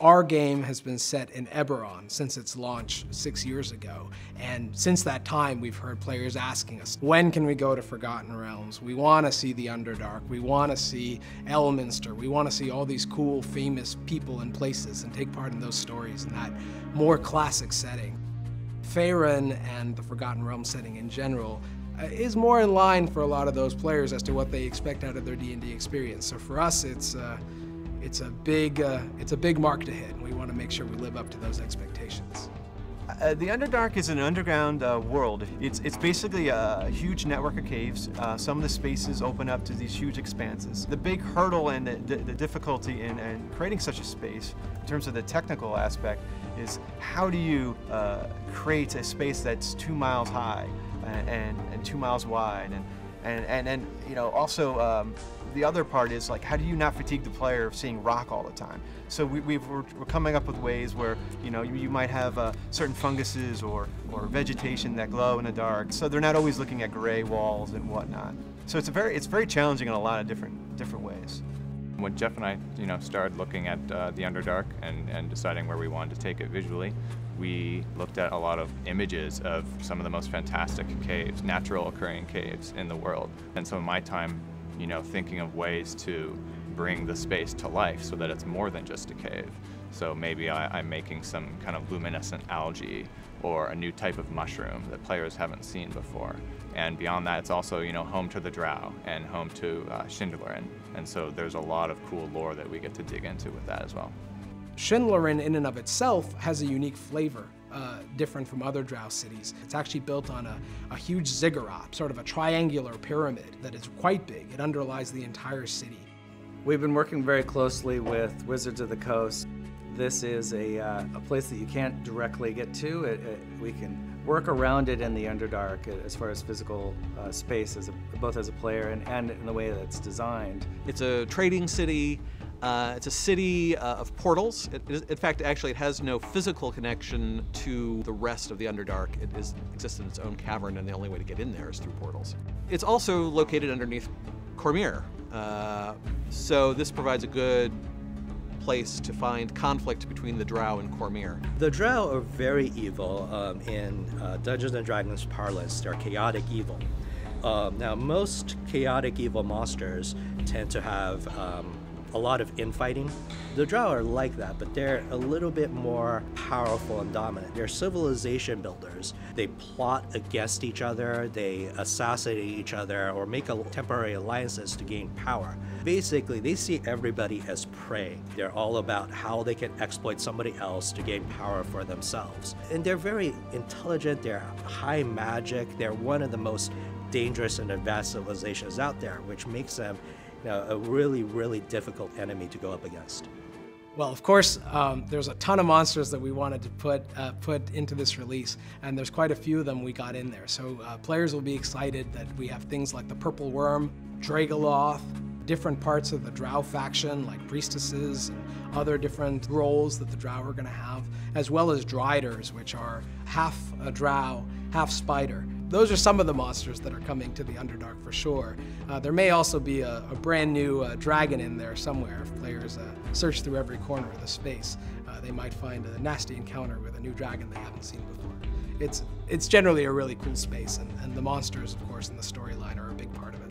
Our game has been set in Eberron since its launch six years ago. And since that time, we've heard players asking us, when can we go to Forgotten Realms? We want to see the Underdark. We want to see Elminster. We want to see all these cool, famous people and places and take part in those stories in that more classic setting. Faerun and the Forgotten Realms setting in general uh, is more in line for a lot of those players as to what they expect out of their D&D experience. So for us, it's uh, it's a big uh, it's a big mark to hit, and we want to make sure we live up to those expectations. Uh, the Underdark is an underground uh, world. It's, it's basically a huge network of caves. Uh, some of the spaces open up to these huge expanses. The big hurdle and the, the difficulty in, in, creating such a space, in terms of the technical aspect, is how do you uh, create a space that's two miles high and, and, and two miles wide and, and, and, and you know, also um, the other part is like, how do you not fatigue the player of seeing rock all the time? So we, are coming up with ways where, you know, you, you might have uh, certain funguses or, or vegetation that glow in the dark. So they're not always looking at gray walls and whatnot. So it's a very, it's very challenging in a lot of different, different ways. When Jeff and I, you know, started looking at uh, the Underdark and, and deciding where we wanted to take it visually, we looked at a lot of images of some of the most fantastic caves, natural occurring caves in the world. And so in my time, you know, thinking of ways to bring the space to life so that it's more than just a cave. So maybe I, am making some kind of luminescent algae or a new type of mushroom that players haven't seen before. And beyond that, it's also, you know, home to the Drow and home to uh, Sschindylryn. And so there's a lot of cool lore that we get to dig into with that as well. Sschindylryn in and of itself has a unique flavor. Uh, different from other drow cities. It's actually built on a, a huge ziggurat, sort of a triangular pyramid that is quite big. It underlies the entire city. We've been working very closely with Wizards of the Coast. This is a, uh, a place that you can't directly get to. It, it, we can work around it in the Underdark as far as physical uh, space, as a, both as a player and, and in the way that it's designed. It's a trading city. Uh, it's a city uh, of portals. It, in fact, actually, it has no physical connection to the rest of the Underdark. It is, exists in its own cavern, and the only way to get in there is through portals. It's also located underneath Cormyr, uh, so this provides a good place to find conflict between the Drow and Cormyr. The Drow are very evil. Um, in uh, Dungeons and Dragons parlance, they're chaotic evil. Um, now, most chaotic evil monsters tend to have um, a lot of infighting. The Drow are like that, but they're a little bit more powerful and dominant. They're civilization builders. They plot against each other, they assassinate each other, or make temporary alliances to gain power. Basically, they see everybody as prey. They're all about how they can exploit somebody else to gain power for themselves. And they're very intelligent, they're high magic, they're one of the most dangerous and advanced civilizations out there, which makes them know, a really, really difficult enemy to go up against. Well, of course, um, there's a ton of monsters that we wanted to put uh, put into this release, and there's quite a few of them we got in there. So uh, players will be excited that we have things like the Purple Worm, Dragaloth, different parts of the Drow faction, like priestesses and other different roles that the Drow are going to have, as well as Driders, which are half a Drow, half spider those are some of the monsters that are coming to the Underdark for sure. Uh, there may also be a, a brand new uh, dragon in there somewhere. If players uh, search through every corner of the space, uh, they might find a nasty encounter with a new dragon they haven't seen before. It's, it's generally a really cool space, and, and the monsters, of course, in the storyline are a big part of it.